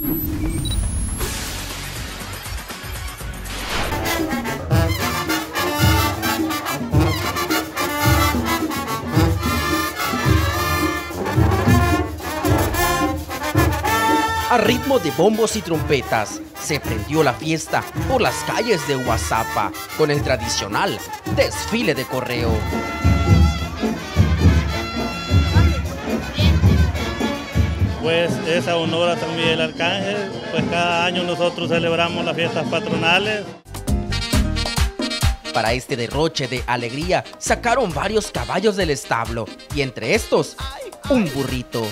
A ritmo de bombos y trompetas, se prendió la fiesta por las calles de Huazapa con el tradicional desfile de correo. Pues es a honor a San Miguel Arcángel, pues cada año nosotros celebramos las fiestas patronales. Para este derroche de alegría sacaron varios caballos del establo y entre estos un burrito.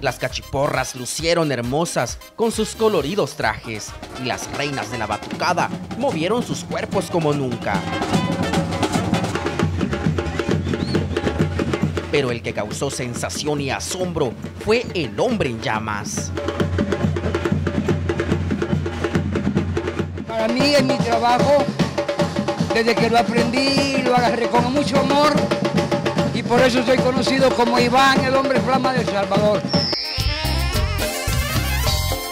Las cachiporras lucieron hermosas con sus coloridos trajes y las reinas de la batucada movieron sus cuerpos como nunca. Pero el que causó sensación y asombro fue el hombre en llamas. Para mí es mi trabajo, desde que lo aprendí lo agarré con mucho amor y por eso soy conocido como Iván, el hombre flama de El Salvador.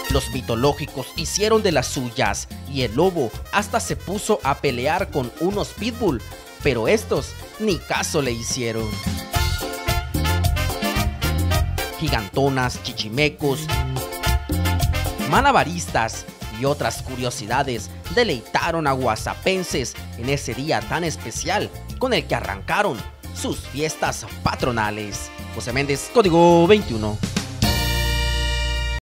Los mitológicos hicieron de las suyas y el lobo hasta se puso a pelear con unos pitbull, pero estos ni caso le hicieron. Gigantonas, chichimecos, malabaristas y otras curiosidades deleitaron a guasapenses en ese día tan especial con el que arrancaron sus fiestas patronales. José Méndez, Código 21.